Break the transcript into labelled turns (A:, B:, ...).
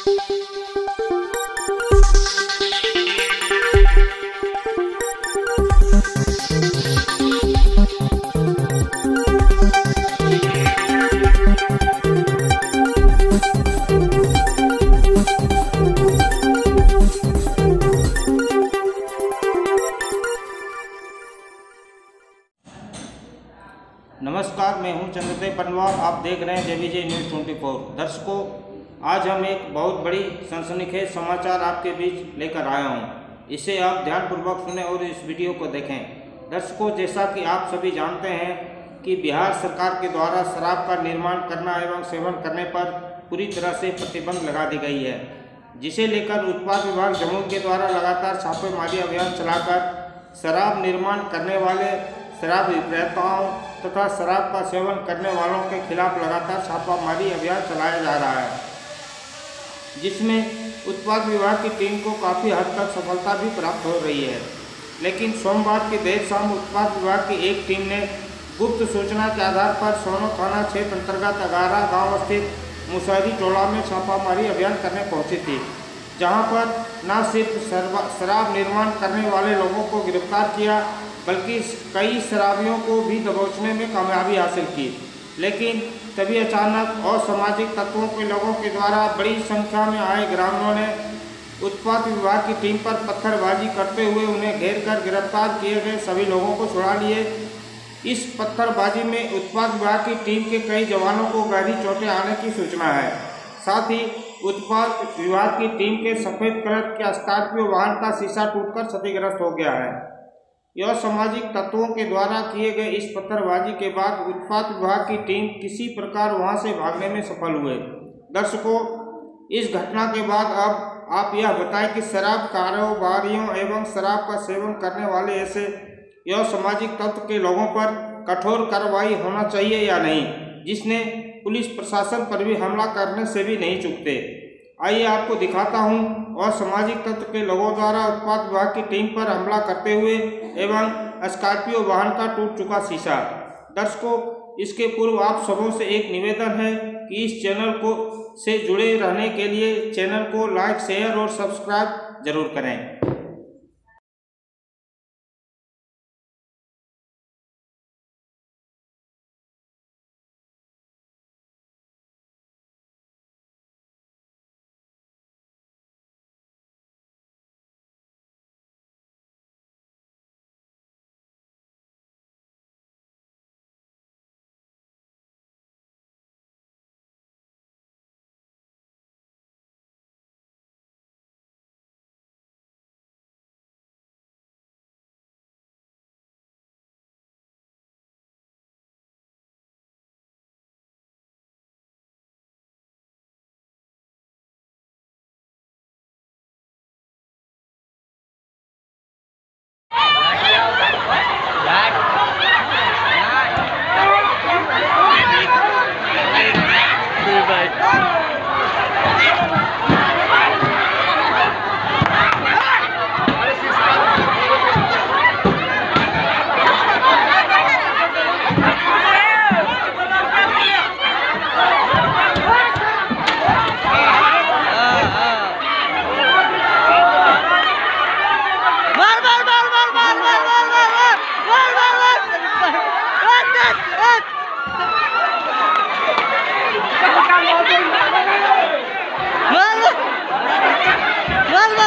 A: नमस्कार मैं हूँ चंद्रदेव पनवार। आप देख रहे हैं जेबीजे न्यूज़ 24 दर्शकों आज हम एक बहुत बड़ी सनसनीखेज समाचार आपके बीच लेकर आया हूँ। इसे आप ध्यानपूर्वक सुने और इस वीडियो को देखें। दर्शकों, जैसा कि आप सभी जानते हैं कि बिहार सरकार के द्वारा शराब का निर्माण करना एवं सेवन करने पर पूरी तरह से प्रतिबंध लगा दी गई है, जिसे लेकर उत्पाद विभाग जम्मू के द्वारा लगातार छापेमारी अभियान चलाकर शराब निर्माण करने वाले शराब विक्रेताओं तथा शराब का सेवन करने वालों के खिलाफ लगातार छापामारी अभियान चलाया जा रहा है। जिसमें उत्पाद विभाग की टीम को काफ़ी हद तक सफलता भी प्राप्त हो रही है। लेकिन सोमवार की देर शाम उत्पाद विभाग की एक टीम ने गुप्त सूचना के आधार पर सोनो थाना क्षेत्र अंतर्गत अगारा गाँव स्थित मुशहरी टोला में छापामारी अभियान करने पहुँची थी, जहाँ पर न सिर्फ़ शराब निर्माण करने वाले लोगों को गिरफ़्तार किया, बल्कि कई शराबियों को भी दबोचने में कामयाबी हासिल की। लेकिन तभी अचानक और सामाजिक तत्वों के लोगों के द्वारा बड़ी संख्या में आए ग्रामीणों ने उत्पाद विभाग की टीम पर पत्थरबाजी करते हुए उन्हें घेर कर गिरफ़्तार किए गए सभी लोगों को छुड़ा लिए। इस पत्थरबाजी में उत्पाद विभाग की टीम के कई जवानों को गहरी चोटें आने की सूचना है। साथ ही उत्पाद विभाग की टीम के सफ़ेद कलर के स्कॉर्पियो वाहन का शीशा टूटकर क्षतिग्रस्त हो गया है। यह सामाजिक तत्वों के द्वारा किए गए इस पत्थरबाजी के बाद उत्पाद विभाग की टीम किसी प्रकार वहाँ से भागने में सफल हुए। दर्शकों, इस घटना के बाद अब आप यह बताएँ कि शराब कारोबारियों एवं शराब का सेवन करने वाले ऐसे यह सामाजिक तत्व के लोगों पर कठोर कार्रवाई होना चाहिए या नहीं, जिसने पुलिस प्रशासन पर भी हमला करने से भी नहीं चुकते। आइए आपको दिखाता हूँ और सामाजिक तत्व के लोगों द्वारा उत्पाद विभाग की टीम पर हमला करते हुए एवं स्कॉर्पियो वाहन का टूट चुका शीशा। दर्शकों, इसके पूर्व आप सबों से एक निवेदन है कि इस चैनल को, से जुड़े रहने के लिए चैनल को लाइक, शेयर और सब्सक्राइब ज़रूर करें।